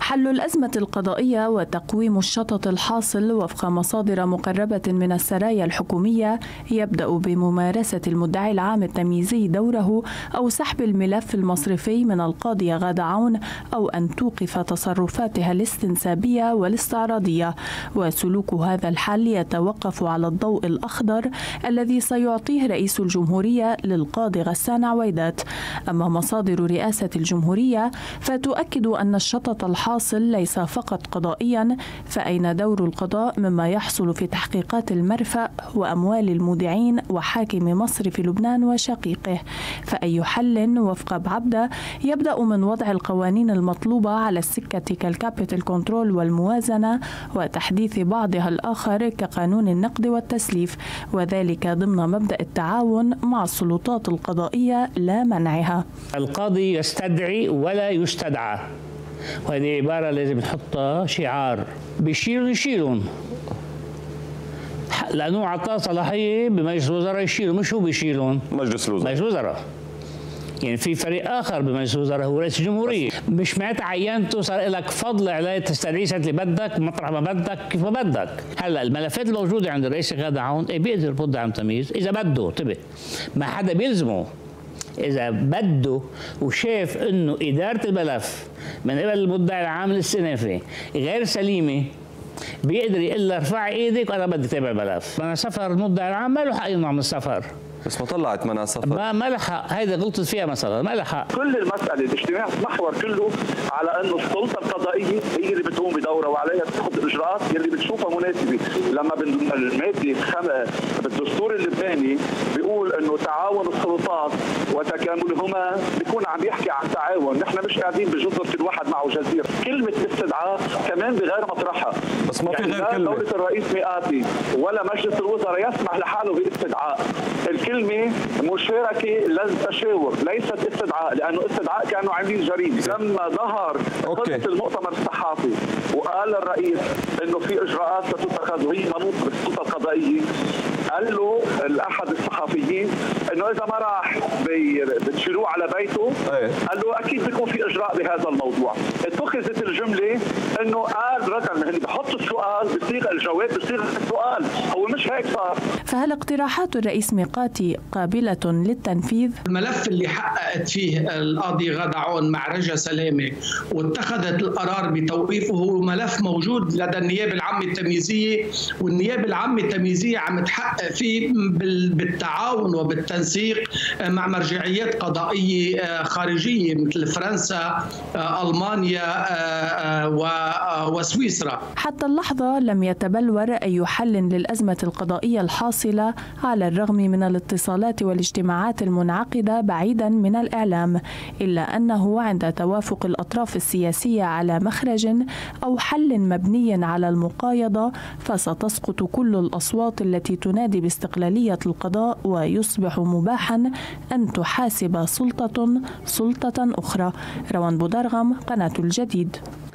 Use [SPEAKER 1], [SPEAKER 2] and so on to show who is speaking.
[SPEAKER 1] حل الأزمة القضائية وتقويم الشطط الحاصل وفق مصادر مقربة من السرايا الحكومية يبدأ بممارسة المدعي العام التمييزي دوره أو سحب الملف المصرفي من القاضية غادة عون أو أن توقف تصرفاتها الاستنسابية والاستعراضية. وسلوك هذا الحل يتوقف على الضوء الأخضر الذي سيعطيه رئيس الجمهورية للقاضي غسان عويدات. أما مصادر رئاسة الجمهورية فتؤكد أن الشطط الحاصل ليس فقط قضائيا فأين دور القضاء مما يحصل في تحقيقات المرفأ وأموال المودعين وحاكم مصرف لبنان وشقيقه؟ فأي حل وفق بعبدة يبدأ من وضع القوانين المطلوبة على السكة كال capital control والموازنة وتحديث بعضها الآخر كقانون النقد والتسليف وذلك ضمن مبدأ التعاون مع السلطات القضائية لا منعها.
[SPEAKER 2] القاضي يستدعي ولا يستدعى. وهذه عبارة لازم نحطها شعار. بيشيلون يشيلون. لأنه اعطاه صلاحية بمجلس الوزراء يشيلوا مش هو بيشيلهم
[SPEAKER 3] مجلس الوزراء.
[SPEAKER 2] مجلس الوزراء. يعني في فريق آخر بمجلس الوزراء هو رئيس الجمهورية. مش معناتها عينته صار لك فضل عليه تستدعيه اللي بدك مطرح ما بدك كيف ما بدك. هلأ الملفات الموجودة عند الرئيس غادة عون إيه بيقدر يفض عن تمييز؟ إذا بده انتبه. ما حدا بيلزمه. إذا بده وشاف إنه إدارة الملف من قبل المدعي العام الاستئنافي غير سليمة. بيقدر يقول له ارفع إيدك وأنا بدي اتابع الملف أنا سفر المدعي العام ما له حق يمنع من السفر.
[SPEAKER 3] بس ما طلعت منها سفر.
[SPEAKER 2] ما ما لها حق. هيدي غلطت فيها مثلا. ما لها حق.
[SPEAKER 4] كل المسألة الاجتماع محور كله على أنه السلطة القضائية هي اللي بتقوم بدورها وعليها تاخذ الإجراءات يلي بتشوفها لما الماده بالدستور اللبناني بيقول إنه تعاون السلطات وتكاملهما بيكون عم يحكي عن تعاون. نحن مش قاعدين بجزر كل واحد معه جزيرة. كلمة استدعاء كمان بغير مطرحها.
[SPEAKER 3] بس ما في
[SPEAKER 4] يعني
[SPEAKER 3] غير
[SPEAKER 4] لا
[SPEAKER 3] كلمة.
[SPEAKER 4] دولة الرئيس مئاتي ولا مجلس الوزراء يسمح لحاله باستدعاء الكلمة مشاركة للتشاور ليست استدعاء لأنه استدعاء كانوا عاملين جريمة لما ظهر. قصة المؤتمر الصحافي وقال الرئيس إنه في إجراءات ستتخذ وهي منوط بالسلطه القضائية قال له الأحد الصحفيين إنه إذا ما راح بتشيلوه على بيته
[SPEAKER 3] إيه.
[SPEAKER 4] قال له أكيد بيكون في إجراء بهذا الموضوع اتخذت الجملة إنه قال ردا هن بحطوا السؤال بصيغه الجواب بصيغه السؤال هو مش هيك صار
[SPEAKER 1] فهل اقتراحات الرئيس ميقاتي قابلة للتنفيذ؟
[SPEAKER 5] الملف اللي حققت فيه القاضي غادة عون مع رجا سلامة واتخذت القرار بتوقيفه هو ملف موجود لدى النيابة العامة التمييزية والنيابة العامة التمييزية عم تحقق فيه بال- بالتعاون وبالتنسيق مع مرجعيات قضائية خارجية مثل فرنسا ألمانيا و- وسويسرا.
[SPEAKER 1] حتى اللحظة لم يتبلور أي حل للأزمة القضائية الحاصلة على الرغم من الاتصالات والاجتماعات المنعقدة بعيدا من الإعلام إلا أنه عند توافق الأطراف السياسية على مخرج أو حل مبني على المقايضة فستسقط كل الأصوات التي تنادي باستقلالية القضاء ويصبح مباحا أن تحاسب سلطة سلطة أخرى. روان بودرغم قناة الجديد.